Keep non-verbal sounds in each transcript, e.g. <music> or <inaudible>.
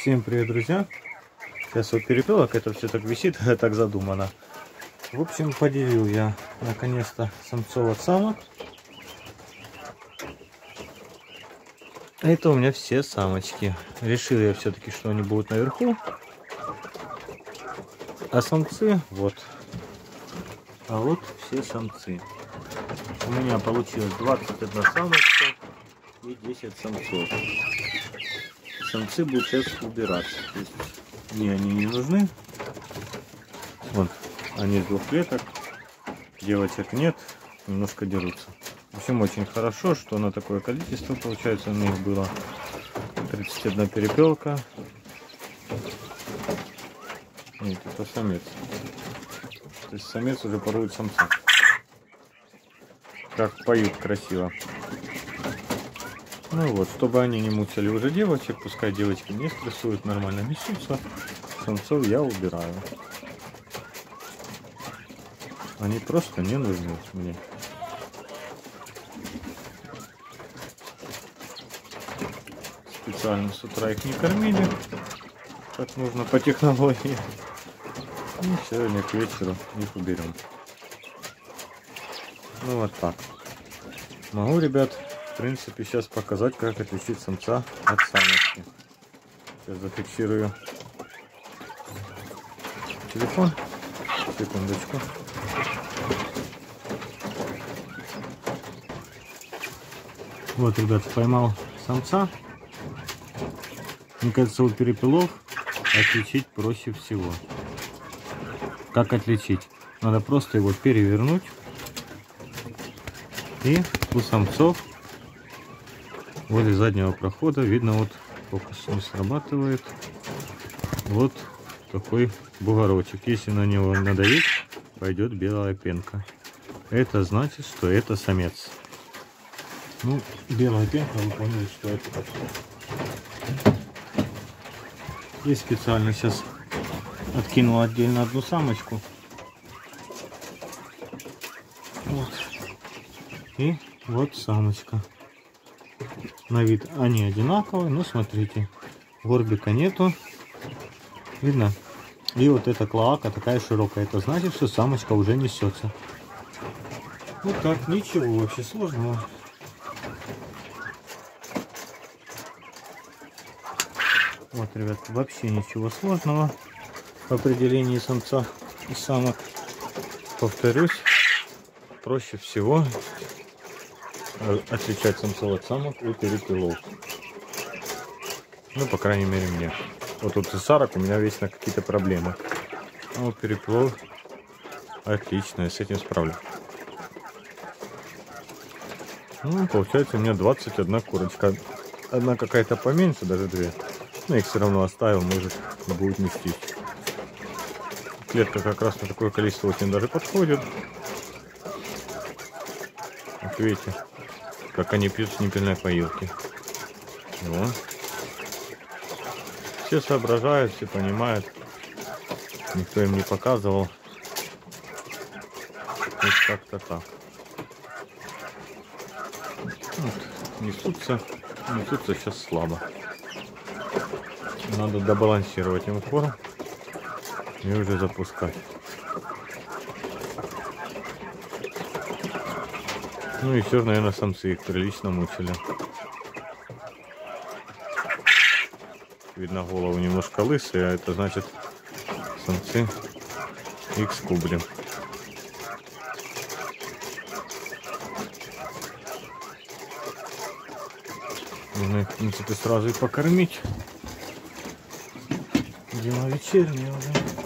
Всем привет, друзья! Сейчас вот перепелок, это все так висит, <laughs> так задумано. В общем, поделил я наконец-то самцов от самок. Это у меня все самочки. Решил я все-таки, что они будут наверху. А самцы вот. А вот все самцы. У меня получилось 21 самочка и 10 самцов. Самцы будут сейчас убираться. То есть мне они не нужны. Вот, они из двух клеток. Девочек нет, немножко дерутся. В общем, очень хорошо, что на такое количество, получается, у них было 31 перепелка. Нет, это самец. То есть самец уже порует самца. Как поют красиво. Ну вот, чтобы они не мучили уже девочек, пускай девочки не стрессуют, нормально несутся, самцов я убираю. Они просто не нужны мне. Специально с утра их не кормили, как нужно по технологии. И сегодня к вечеру их уберем. Ну вот так. Могу, ребят, в принципе, сейчас показать, как отличить самца от самочки. Сейчас зафиксирую телефон. Секундочку. Вот, ребят, поймал самца. Мне кажется, у перепелов отличить проще всего. Как отличить? Надо просто его перевернуть. И у самцов возле заднего прохода видно вот фокус не срабатывает. Вот такой бугорочек. Если на него надавить, пойдет белая пенка. Это значит, что это самец. Ну, белая пенка, вы поняли, что это такое. И специально сейчас откинул отдельно одну самочку. Вот. И вот самочка. На вид они одинаковые, но смотрите, горбика нету. Видно? И вот эта клоака такая широкая. Это значит, что самочка уже несется. Вот так, ничего вообще сложного. Вот, ребят, вообще ничего сложного в определении самца и самок. Повторюсь, проще всего отличать самцов от самок у перепелов. Ну, по крайней мере, мне. Вот у цесарок у меня вечно какие-то проблемы. А у перепелов отлично, я с этим справлюсь. Ну, получается у меня 21 курочка. Одна какая-то поменьше, даже две. Но их все равно оставил, может, будет нестись. Клетка как раз на такое количество очень даже подходит. Вот видите, как они пьют с непильной поилки. Вот. Все соображают, все понимают. Никто им не показывал. Вот как-то так. Вот. Несутся, несутся сейчас слабо. Надо добалансировать им корм и уже запускать. Ну и все, наверное, самцы их прилично мучили. Видно, голову немножко лысые, а это значит самцы их скублим. Можно их, в принципе, сразу и покормить. Дело вечернее уже.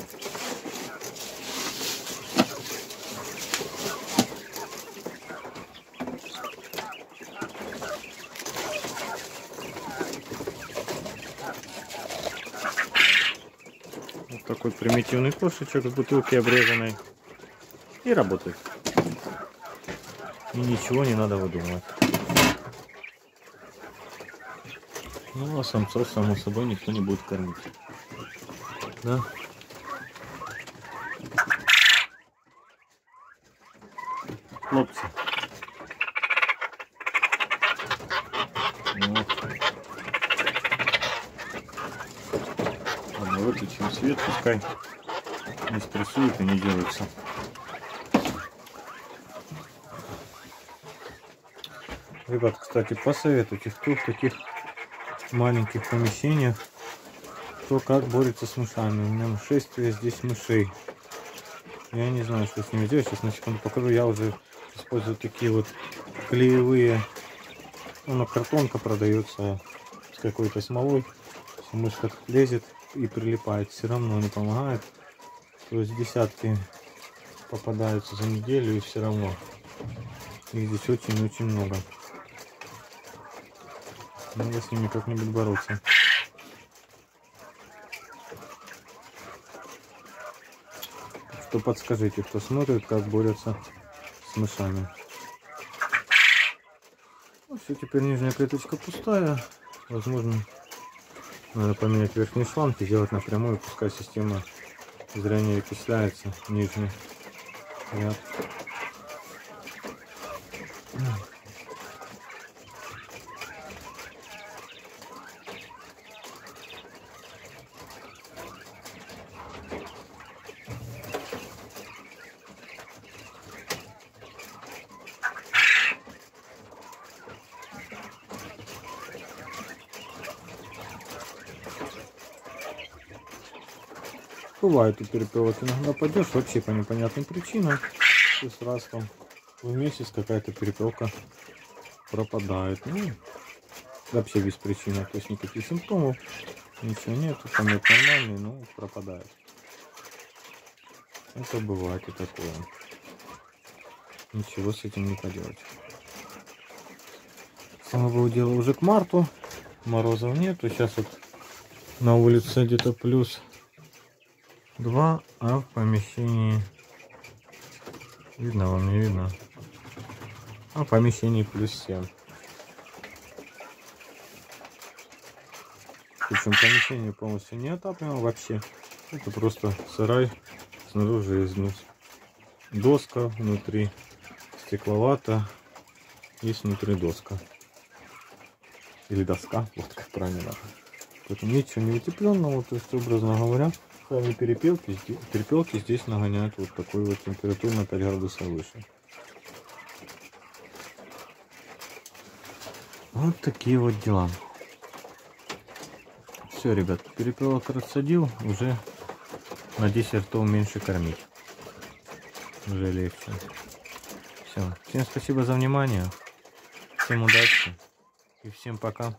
Такой примитивный кошечек с бутылки обрезанной. И работает. И ничего не надо выдумывать. Ну а самцов, само собой, никто не будет кормить. Да? Хлопцы. Вот. Выключим свет, пускай не стрессует и не делается. Ребят, кстати, посоветуйте, кто в таких маленьких помещениях, кто как борется с мышами. У меня нашествие здесь мышей. Я не знаю, что с ними делать. Сейчас на секунду покажу. Я уже использую такие вот клеевые. Ну, картонка продается с какой-то смолой. Мышка лезет и прилипает. Все равно не помогает. То есть десятки попадаются за неделю и все равно. Их здесь очень-очень много. Надо с ними как-нибудь бороться. Что подскажите, кто смотрит, как борются с мышами. Ну, все, теперь нижняя клеточка пустая. Возможно, надо поменять верхний шланг и сделать напрямую, пускай система зрения окисляется, нижний ряд. Бывает у перепелок иногда пойдешь вообще по непонятным причинам. И сразу там в месяц какая-то перепелка пропадает. Ну, вообще без причины. То есть никаких симптомов, ничего нет. Помет нормальный, но пропадает. Это бывает и такое. Ничего с этим не поделать. Слава богу, дело уже к марту. Морозов нету. Сейчас вот на улице где-то плюс 2, а в помещении видно вам не видно. А в помещении плюс 7. Причем помещение полностью не отапливаем вообще. Это просто сарай снаружи износ. Доска внутри, стекловата и снутри доска. Или доска, вот как правильно. Поэтому ничего не утепленного, то есть образно говоря, Сами перепелки, перепелки здесь нагоняют вот такую вот температуру на 5 градусов выше. Вот такие вот дела. Все, ребят, перепелок рассадил, уже на 10 ртов меньше кормить. Уже легче. Все. Всем спасибо за внимание. Всем удачи и всем пока.